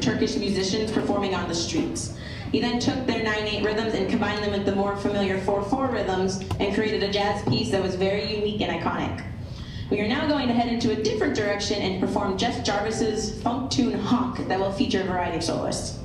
Turkish musicians performing on the streets. He then took their 9-8 rhythms and combined them with the more familiar 4-4 rhythms and created a jazz piece that was very unique and iconic. We are now going to head into a different direction and perform Jeff Jarvis's funk tune Honk that will feature a variety of soloists.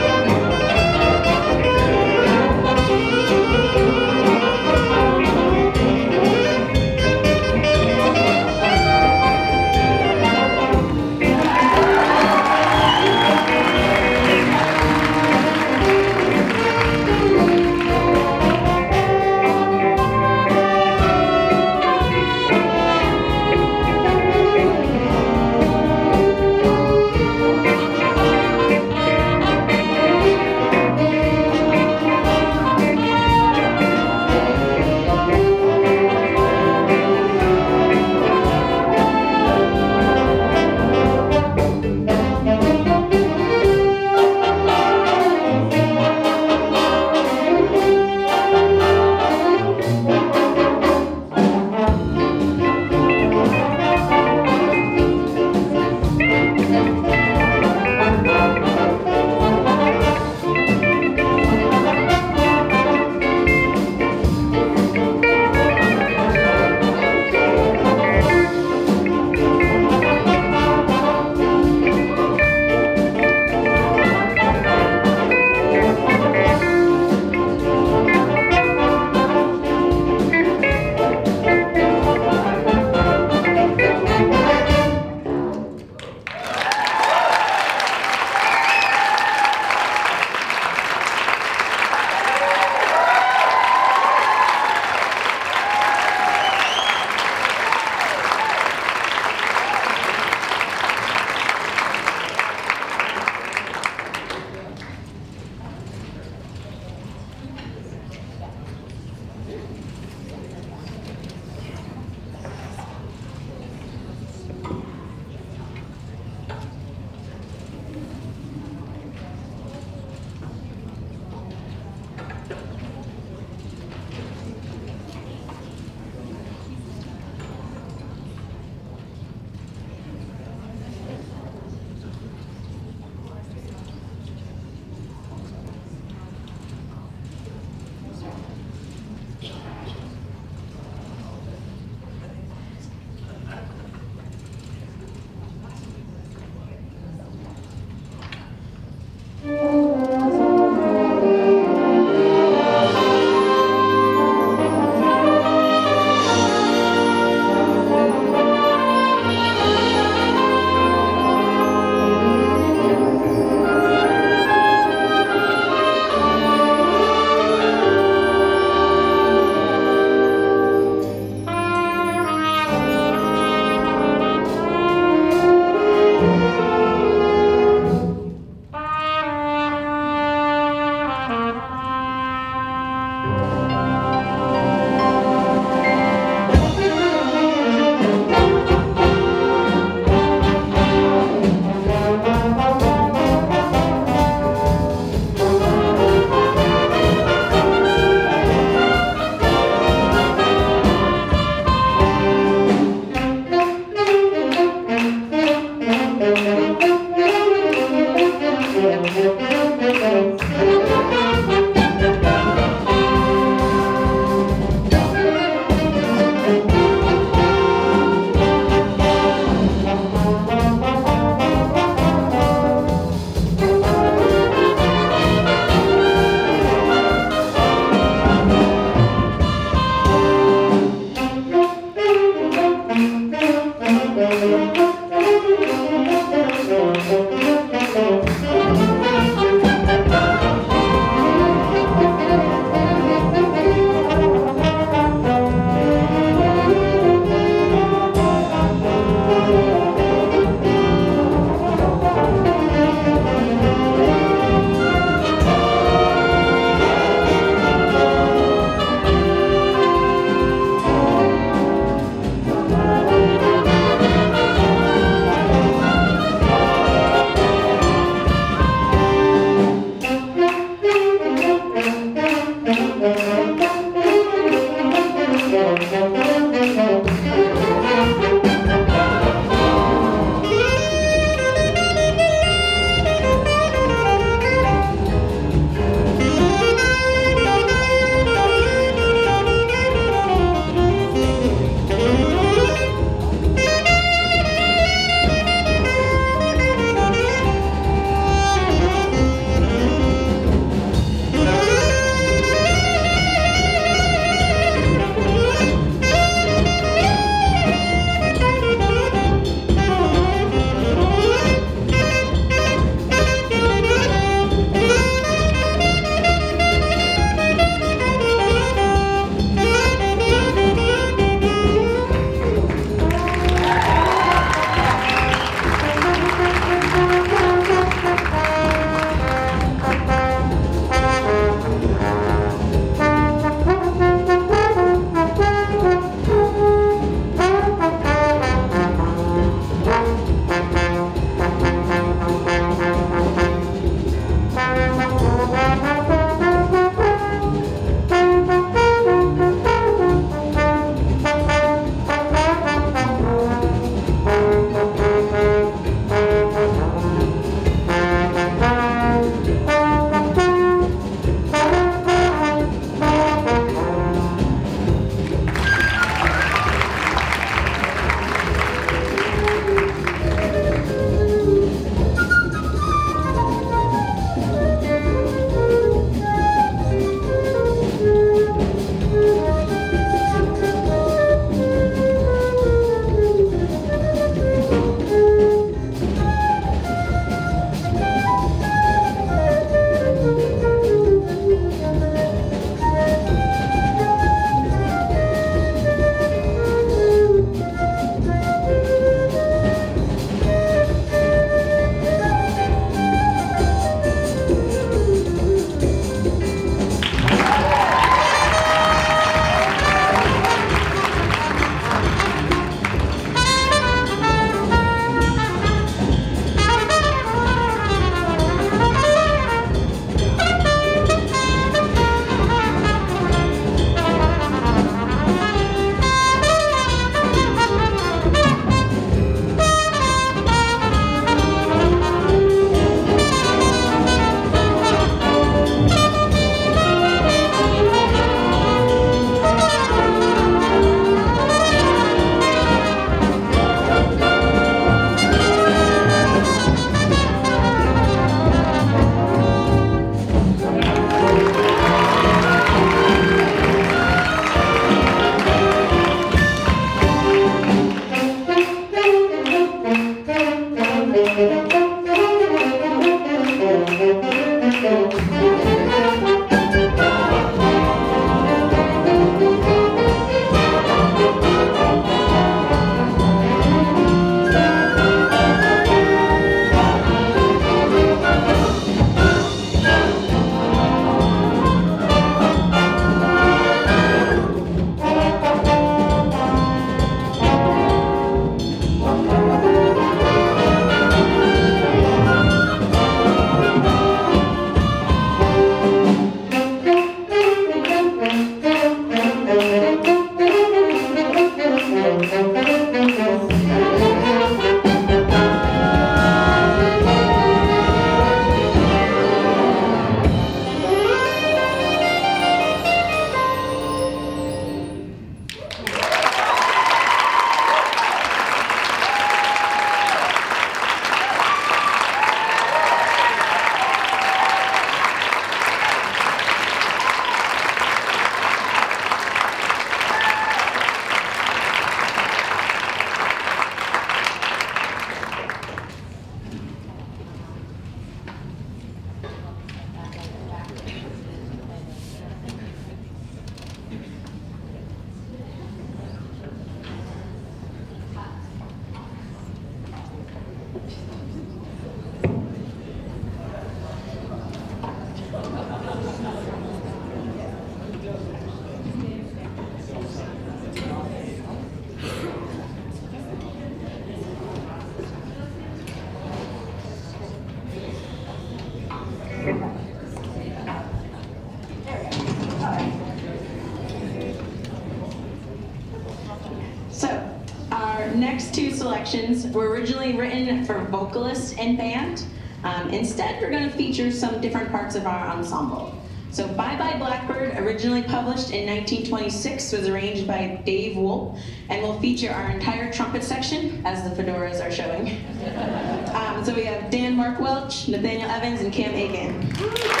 Were originally written for vocalist and band. Um, instead, we're going to feature some different parts of our ensemble. So Bye Bye Blackbird, originally published in 1926, was arranged by Dave Wool, and will feature our entire trumpet section, as the fedoras are showing. um, so we have Dan Mark Welch, Nathaniel Evans, and Cam Aiken.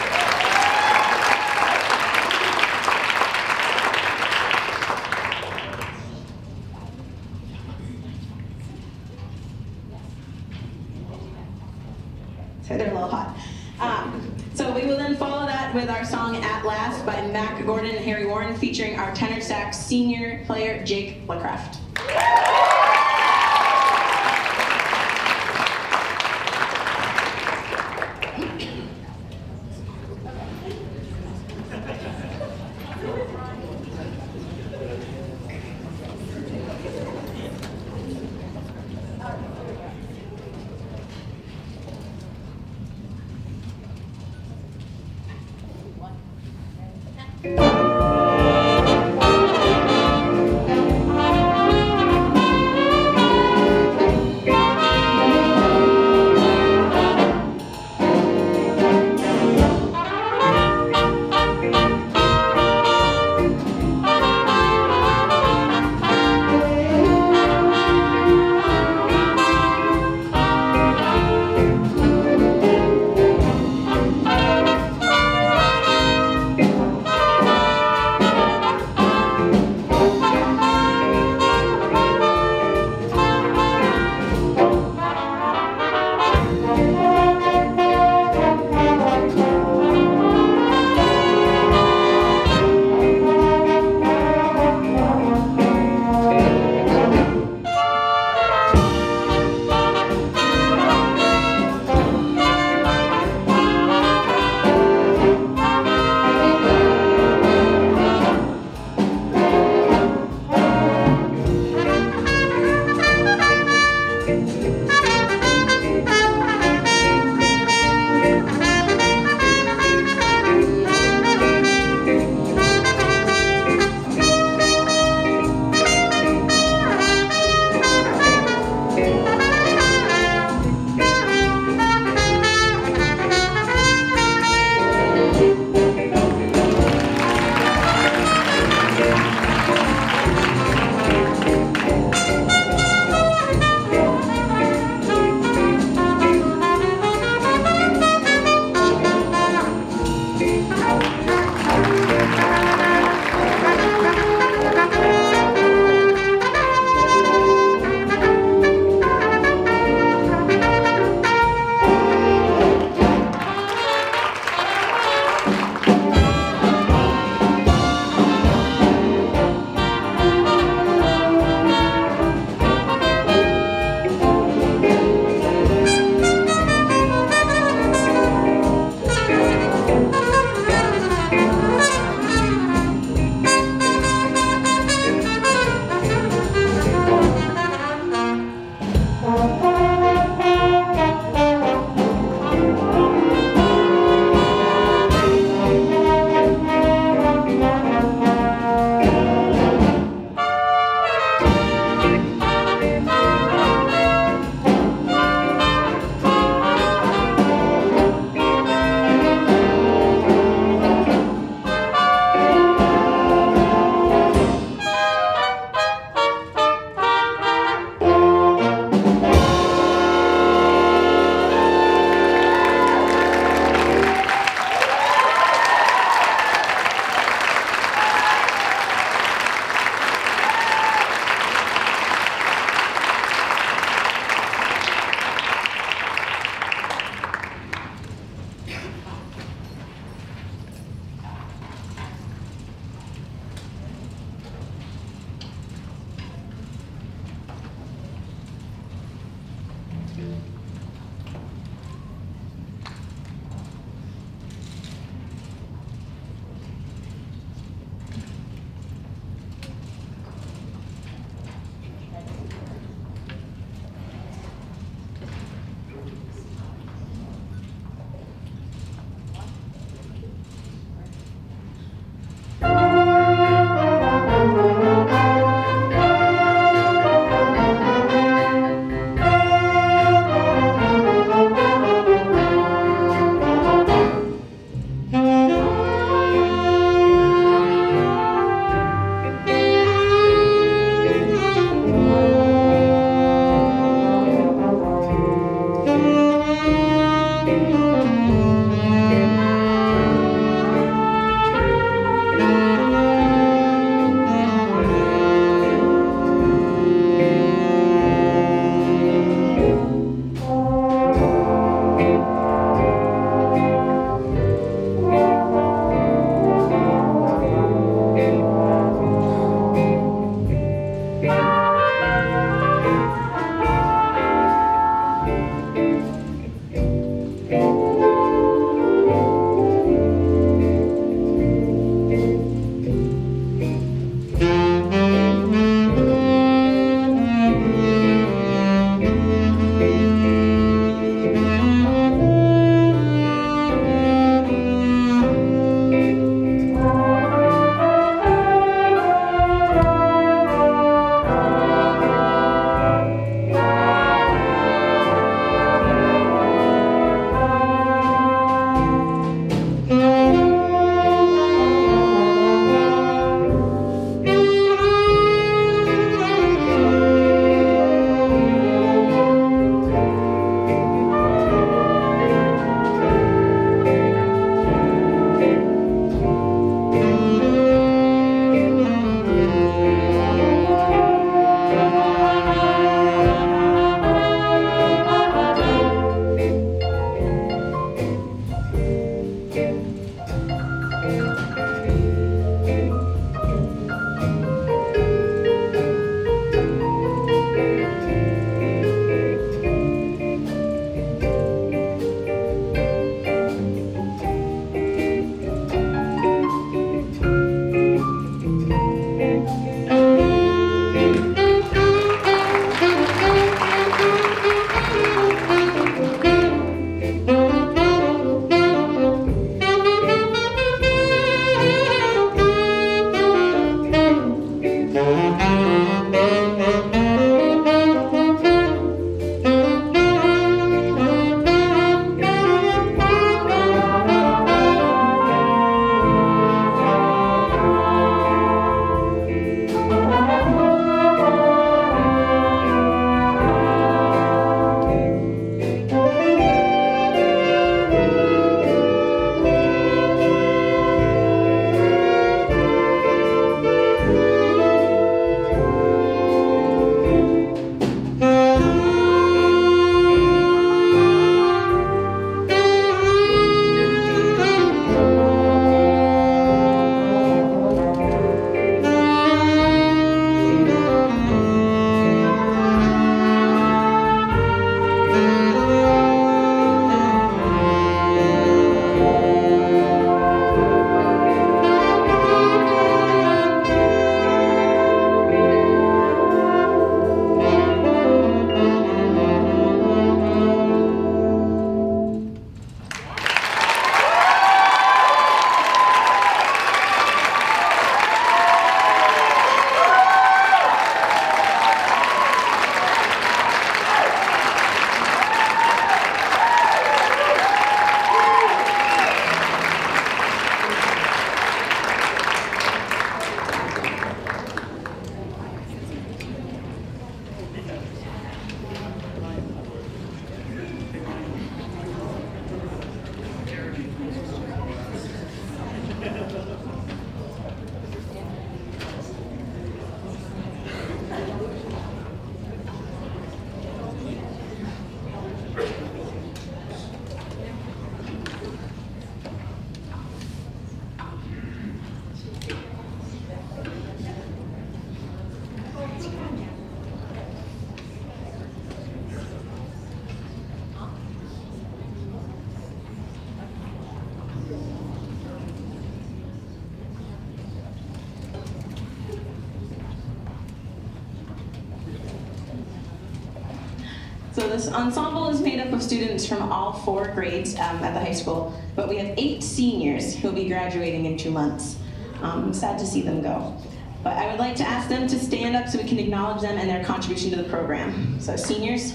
This ensemble is made up of students from all four grades um, at the high school, but we have eight seniors who will be graduating in two months. Um, I'm sad to see them go. But I would like to ask them to stand up so we can acknowledge them and their contribution to the program. So seniors.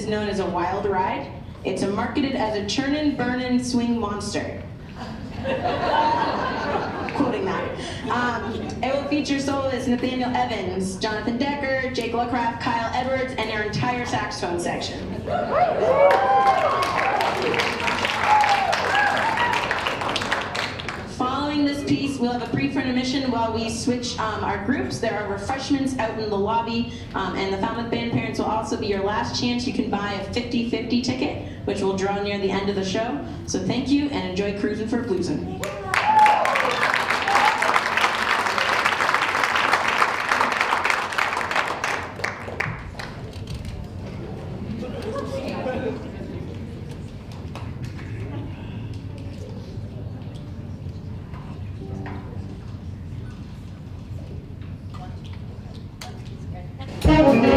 Is known as a wild ride. It's marketed as a churnin', burnin' swing monster. Quoting that. Um, it will feature soloists Nathaniel Evans, Jonathan Decker, Jake Luckraft, Kyle Edwards, and their entire saxophone section. Following this piece, we'll have a brief intermission while we switch um, our groups. There are refreshments out in the lobby, um, and the Falmouth Band Parents will also be your last chance. You can buy a 50-50 ticket, which will draw near the end of the show. So thank you, and enjoy Cruising for Bluesin'. 네.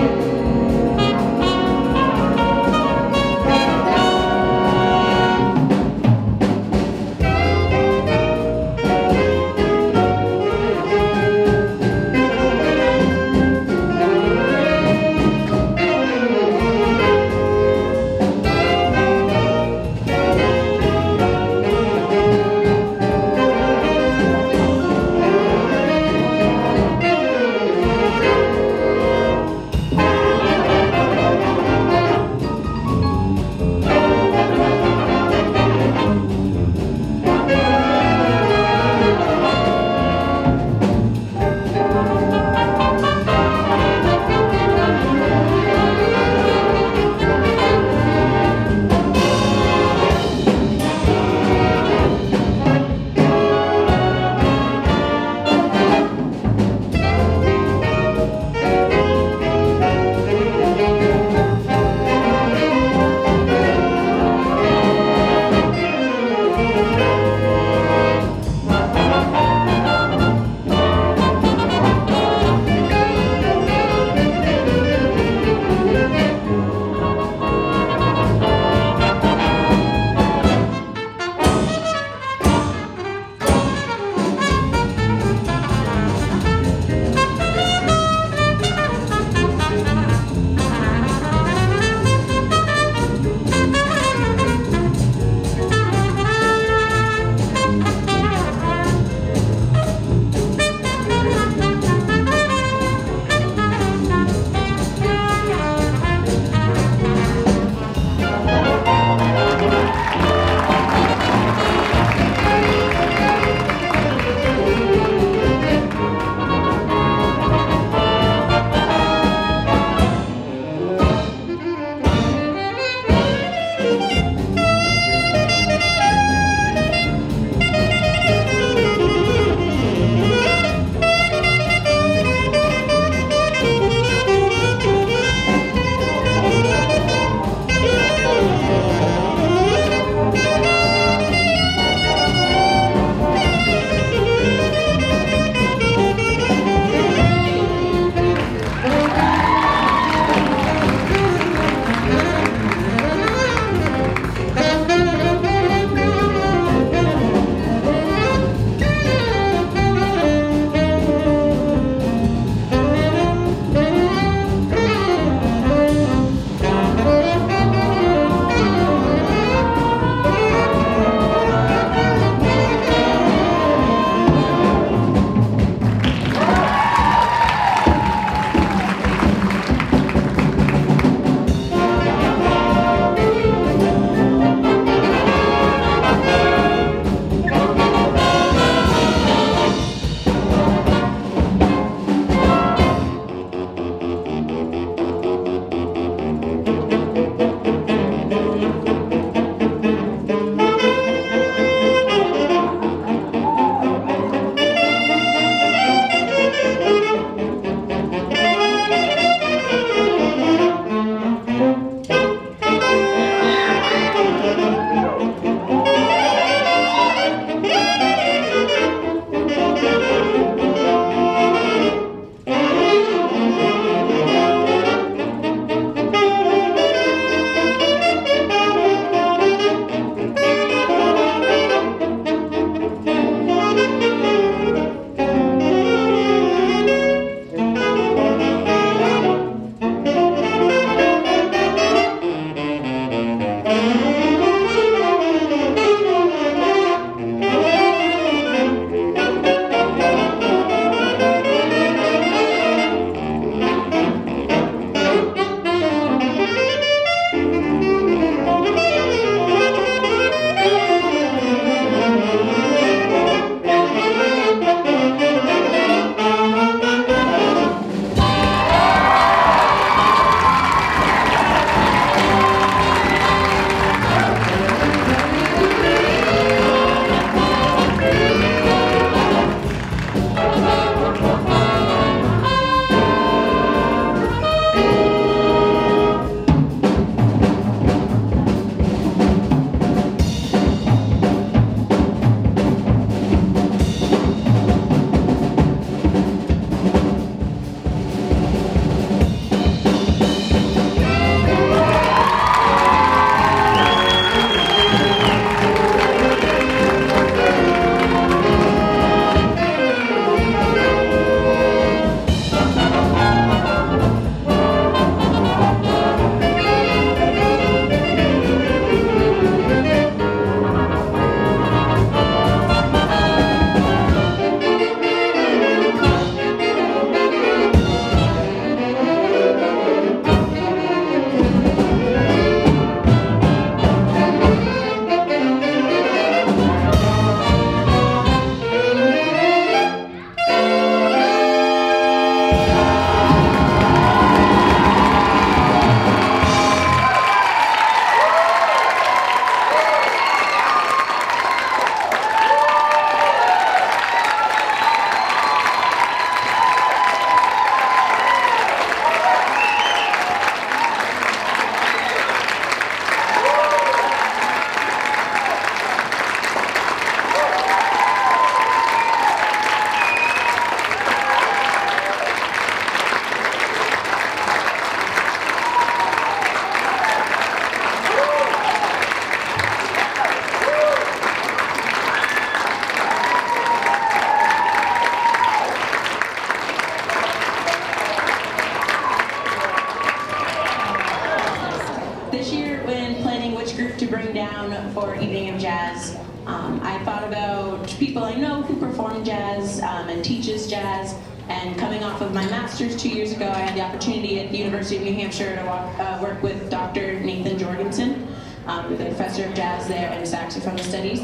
for evening of jazz. Um, I thought about people I know who perform jazz um, and teaches jazz. And coming off of my master's two years ago, I had the opportunity at the University of New Hampshire to walk, uh, work with Dr. Nathan Jorgensen, um, the professor of jazz there and saxophone studies.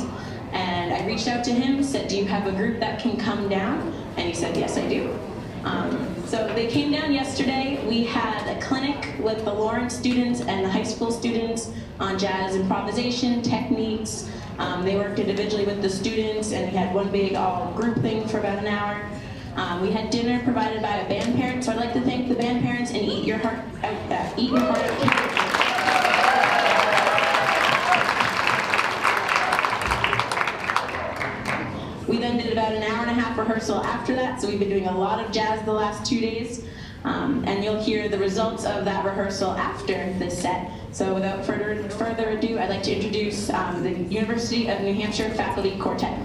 And I reached out to him, said, do you have a group that can come down? And he said, yes, I do. Um, so they came down yesterday. We had a clinic with the Lawrence students and the high school students on jazz improvisation techniques. Um, they worked individually with the students and we had one big all group thing for about an hour. Um, we had dinner provided by a band parent, so I'd like to thank the band parents and Eat Your Heart, uh, Eat Your Heart rehearsal after that, so we've been doing a lot of jazz the last two days. Um, and you'll hear the results of that rehearsal after this set. So without further, further ado, I'd like to introduce um, the University of New Hampshire Faculty Quartet.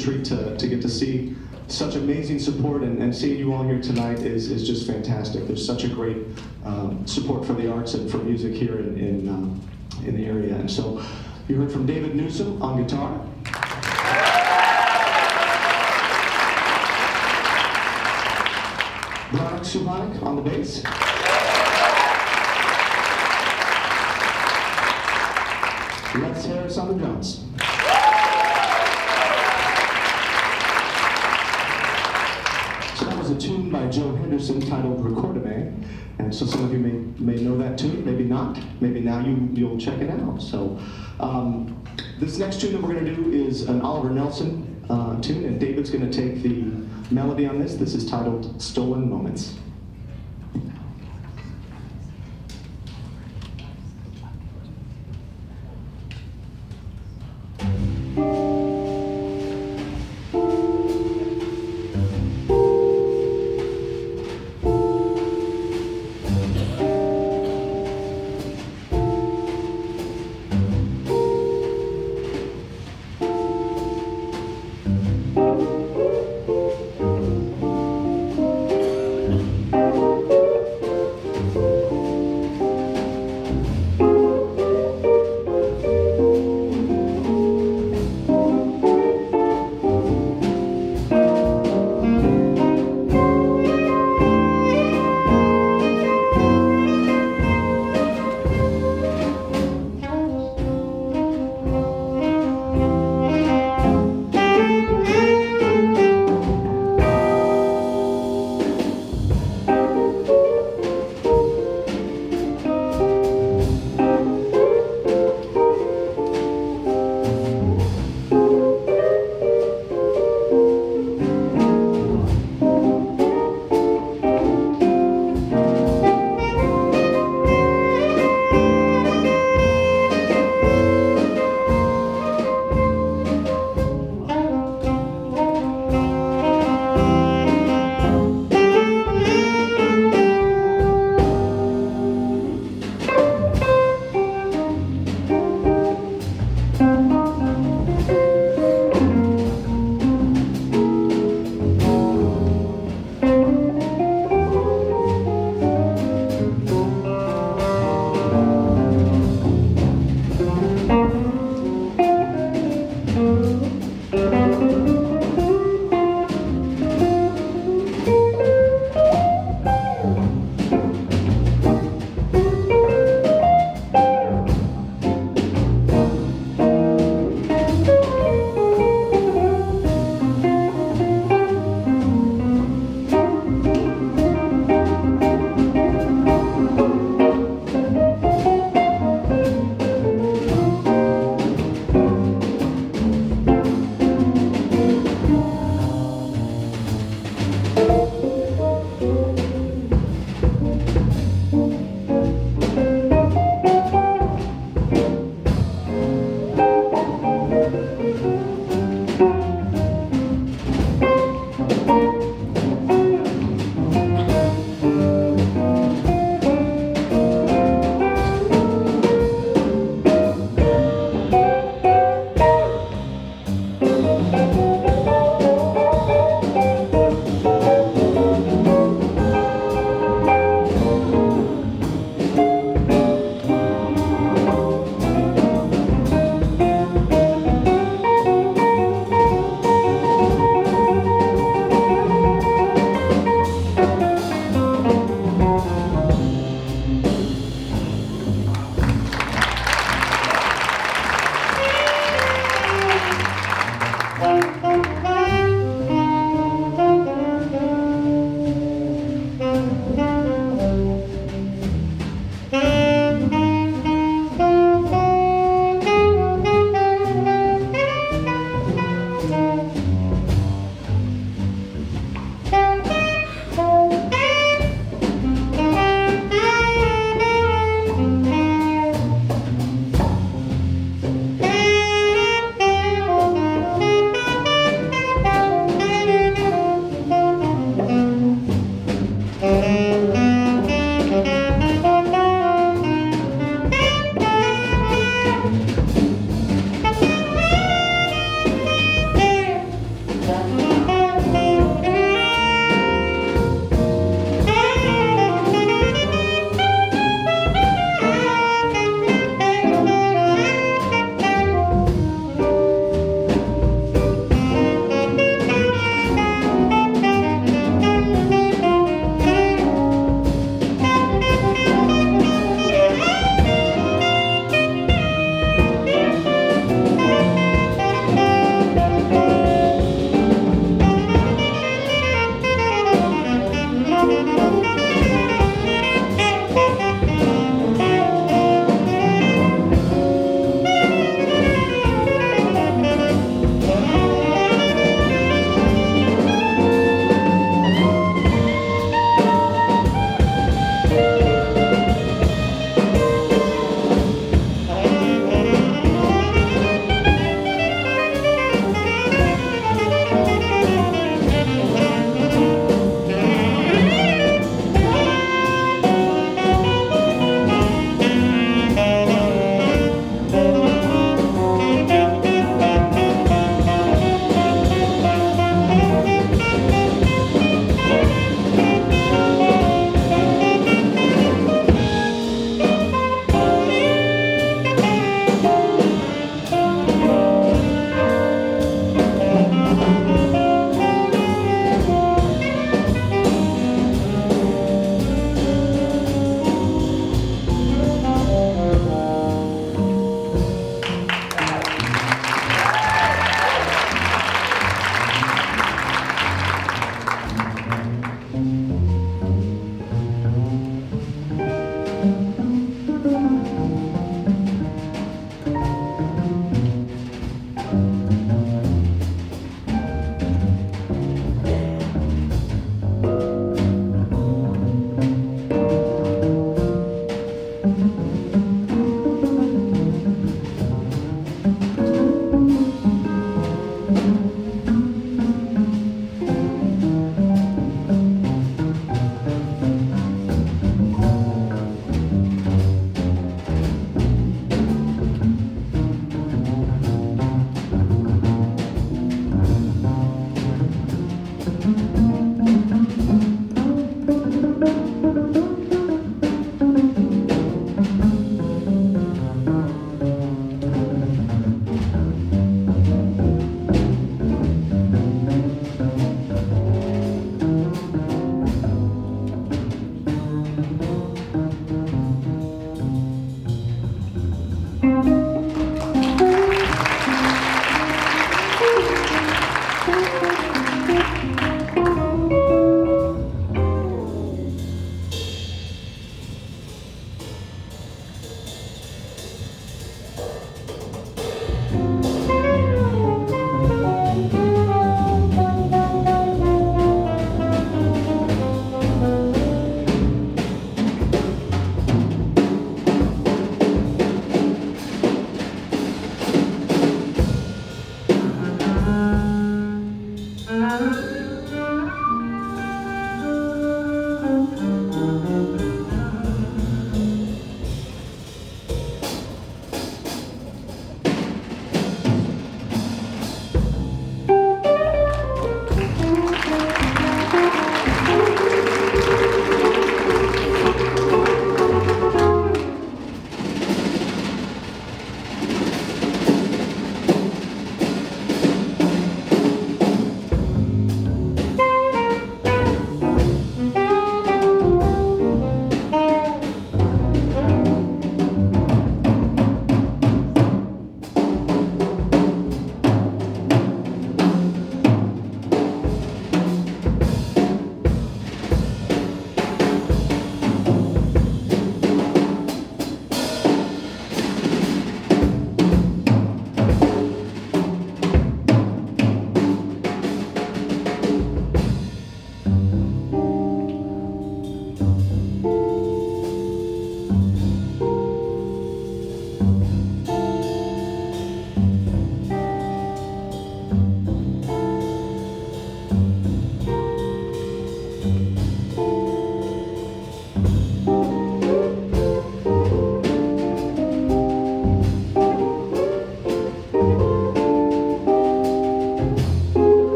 Treat to, to get to see such amazing support, and, and seeing you all here tonight is, is just fantastic. There's such a great um, support for the arts and for music here in, in, um, in the area. And so you heard from David Newsam on guitar. Bronik Subanik on the bass. Les Harris on the drums. So that was a tune by Joe Henderson titled Recordame. And so some of you may, may know that tune, maybe not. Maybe now you, you'll check it out. So um, this next tune that we're going to do is an Oliver Nelson uh, tune, and David's going to take the melody on this. This is titled Stolen Moments.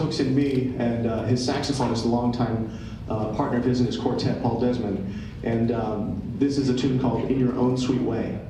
hooks in me, and uh, his saxophonist, a longtime uh, partner of his in his quartet, Paul Desmond. And um, this is a tune called In Your Own Sweet Way.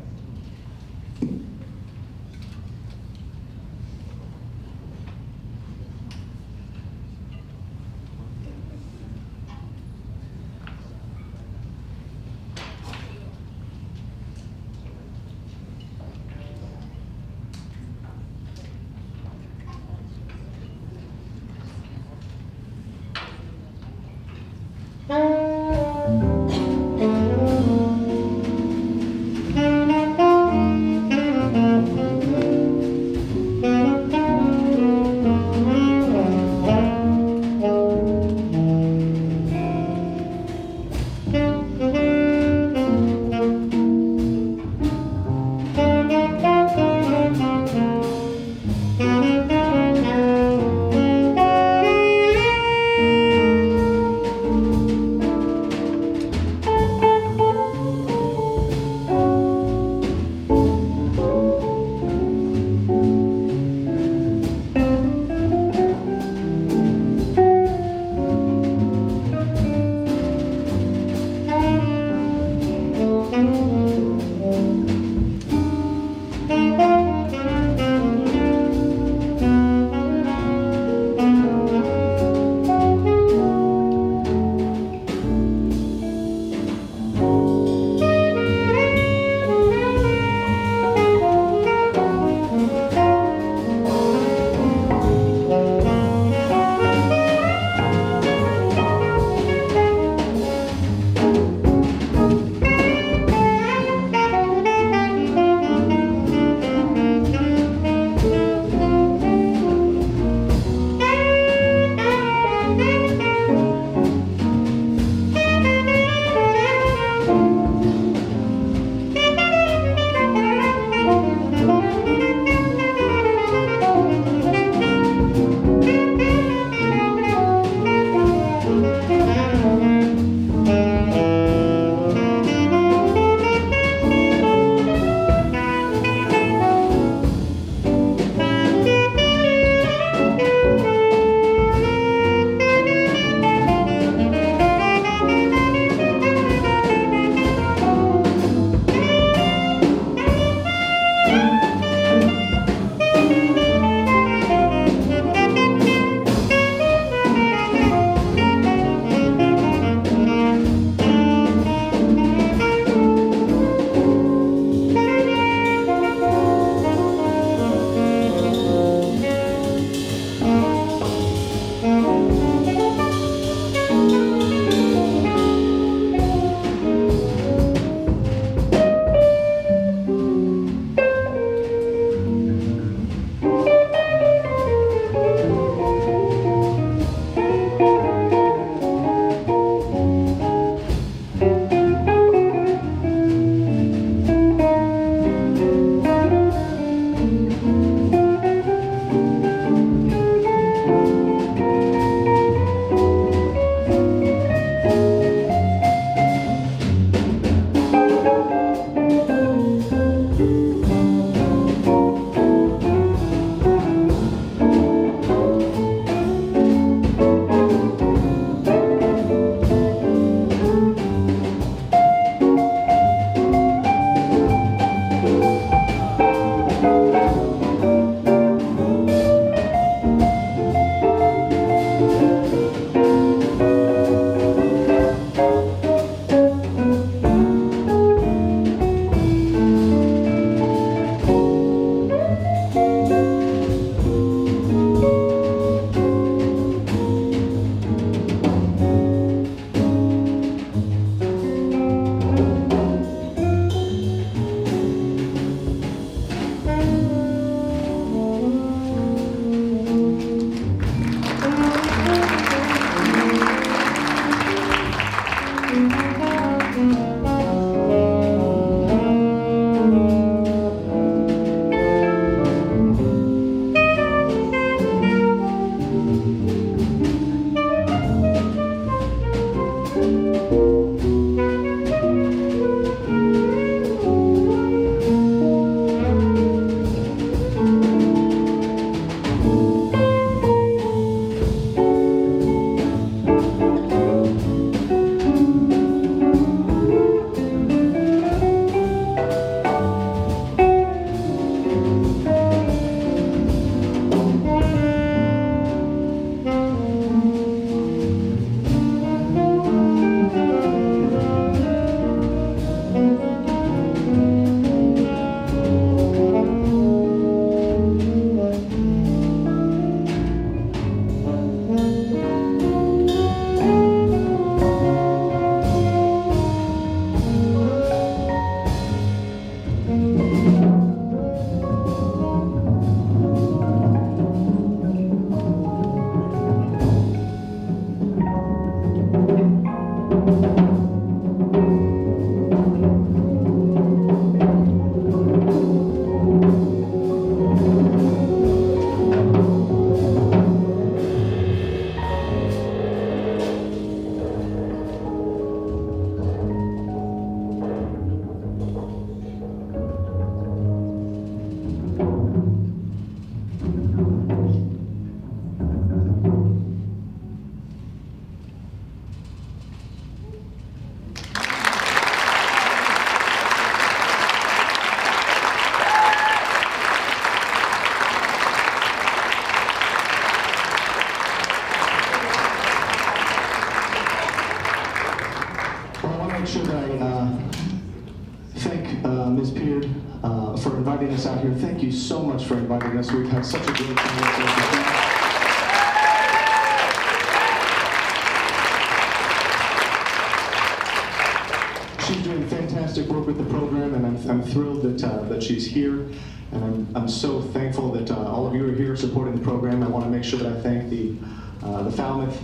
She's doing fantastic work with the program, and I'm, I'm thrilled that, uh, that she's here. And I'm, I'm so thankful that uh, all of you are here supporting the program. I want to make sure that I thank the, uh, the Falmouth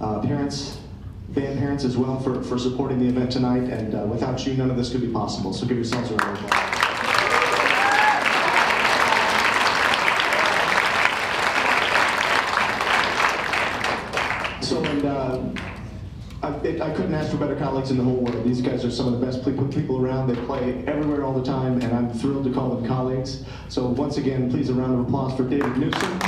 uh, parents, band parents as well for, for supporting the event tonight. And uh, without you, none of this could be possible. So give yourselves a round of applause. So, and uh, I, it, I couldn't ask for better colleagues in the whole world. These guys are some of the best people around. They play everywhere all the time, and I'm thrilled to call them colleagues. So, once again, please a round of applause for David Newsam.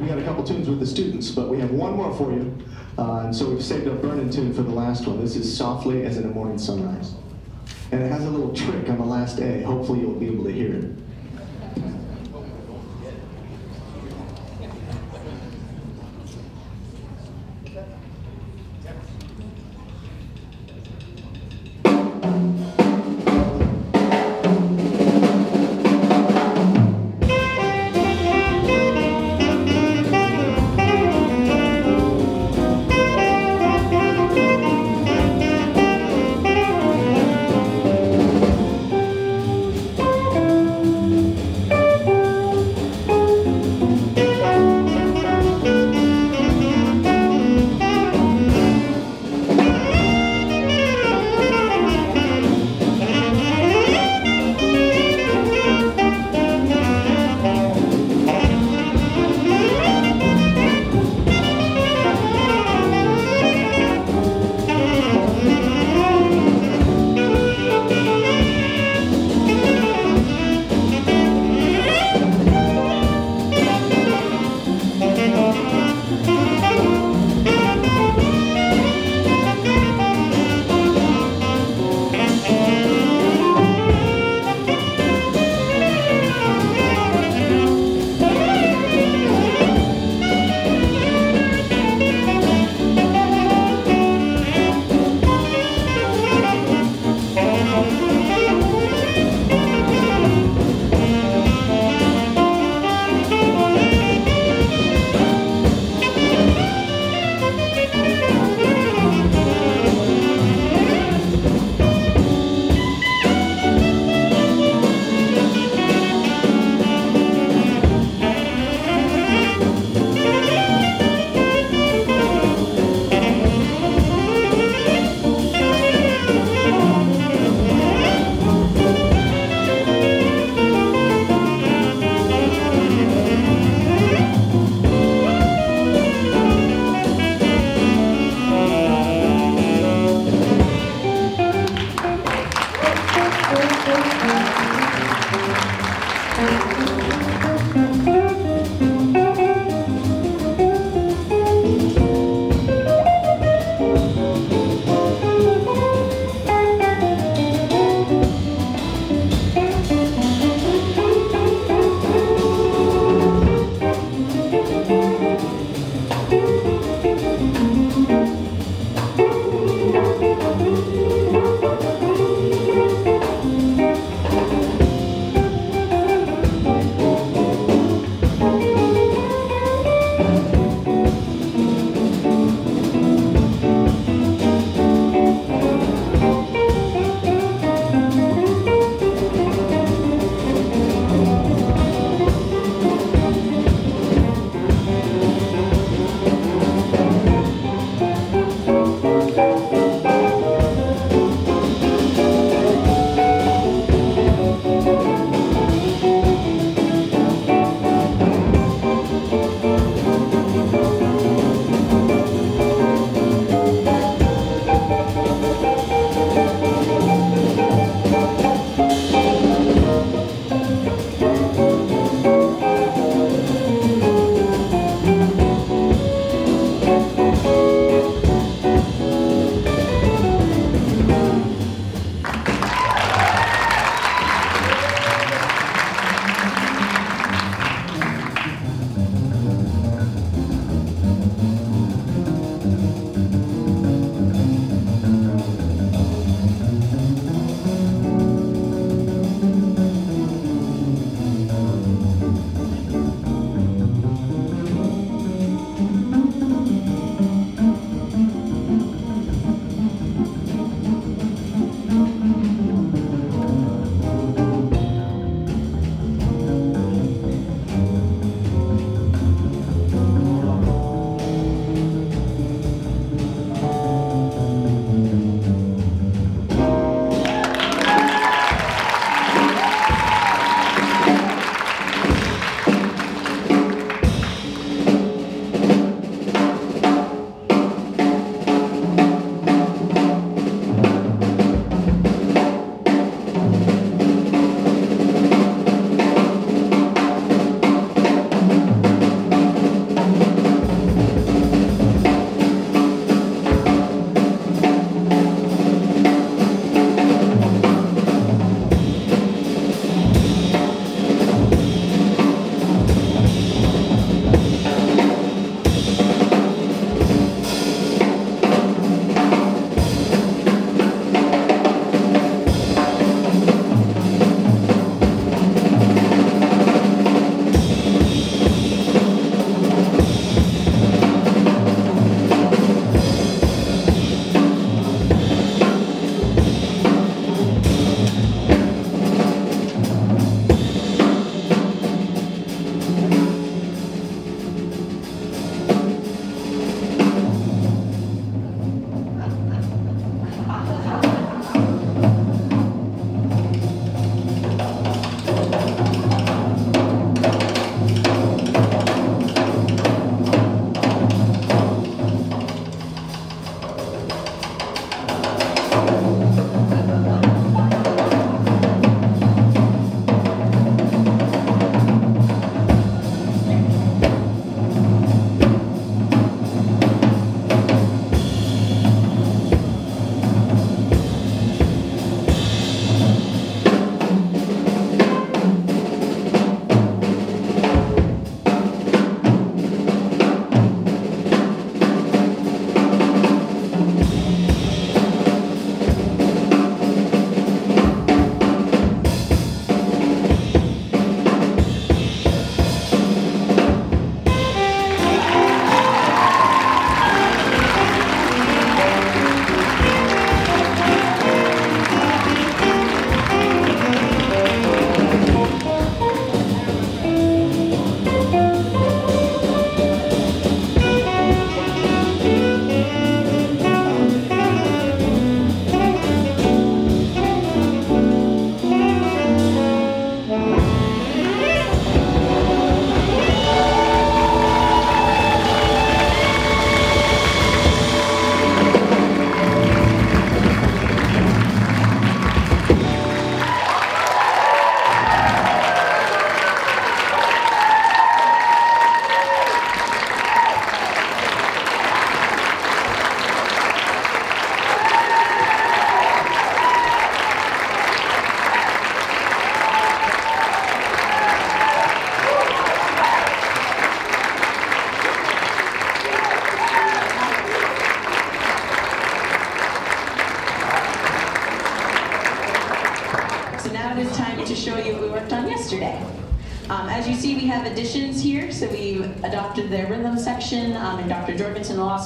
We got a couple tunes with the students, but we have one more for you. Uh, and so we've saved a burning tune for This is Softly as in a Morning Sunrise. And it has a little trick on the last A. Hopefully you'll be able to hear it.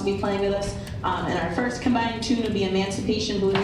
Also be playing with us. Um, and our first combined tune will be Emancipation Blues